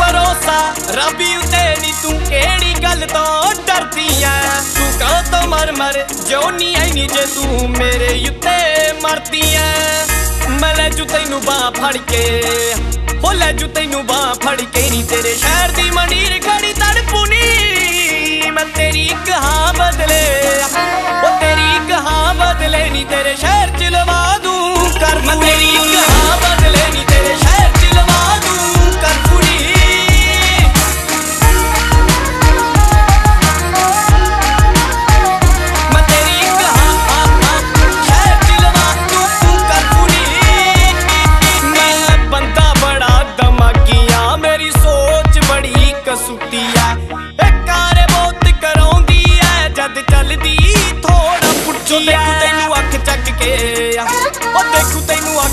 ਭਰੋਸਾ, ਰੱਬੀ ਉਤੇ ਨੀ ਤੂੰ ਕਿਹੜੀ ਗੱਲ ਤੋਂ ਡਰਦੀ ਐ? ਤੂੰ ਕਾਹ ਤੋਂ ਮਰ ਮਰ ਜਿਉਣੀ ਐ ਨੀ ਜੇ ਤੂੰ ਮੇਰੇ ਉੱਤੇ ਮਰਦੀ ਐ। ਮੈਂ ਲੈ ਜੂ ਤੈਨੂੰ ਬਾਹ ਫੜ ਕੇ, ਹੋ ਲੈ ਜੂ ਤੈਨੂੰ ਬਾਹ ਫੜ ਕੇ।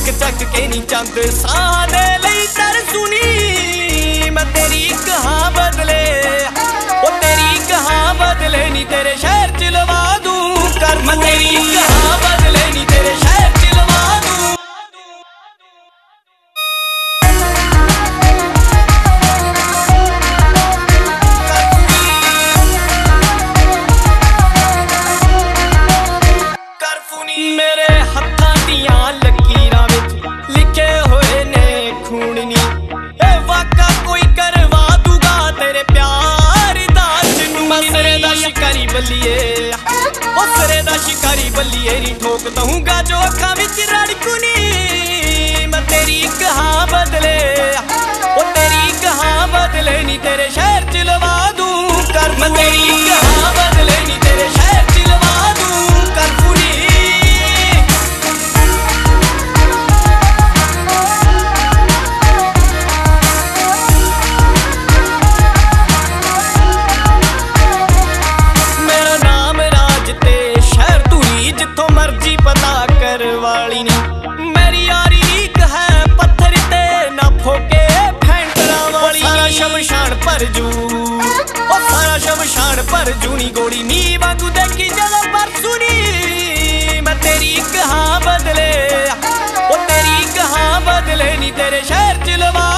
ਤੈਨੂੰ ਅੱਖ ਚੱਕ ਕੇ ਨਹੀਂ ਚੰਦ ਸਾਹ ਦੇ ਲਈ ਤਰਸੂਨੀ ਮੈਂ ਤੇਰੀ ਕਹਾ ਉਹ ਸਰੇ ਦਾ ਸ਼ਿਕਾਰੀ ਬੱਲੀਏ ਨੀ ਠੋਕ ਦਊਂਗਾ, ਜੋ ਅੱਖਾਂ ਵਿੱਚ ਰੜਕੂਨੀ ਮੈਂ ਤੇਰੀ ਕਹਾ ਬਦਲੇ। ਉਹ ਤੇਰੀ ਕਹਾ ਬਦਲੇ ਨੀ ਤੇਰੇ ਸ਼ਹਿਰ ਚ ਲਵਾ ਦੂੰ ਕਰ ਮੈਂ ਤੇਰੀ ਭਰ ਜੂ। ਉਹ ਸਾਰਾ ਸ਼ਮਸ਼ਾਨ ਭਰ ਜੂ ਨੀ ਗੋਲੀ, ਨੀ ਵਾਂਗੂ ਦੇਖੀ ਜਦੋਂ ਪਰਸੂ ਨੀ ਮੈਂ ਤੇਰੀ ਹਾਂ ਬਦਲੇ, ਉਹ ਤੇਰੀ ਹਾਂ ਬਦਲੇ ਨੀ ਤੇਰੇ ਸ਼ਹਿਰ ਚ ਲਵਾ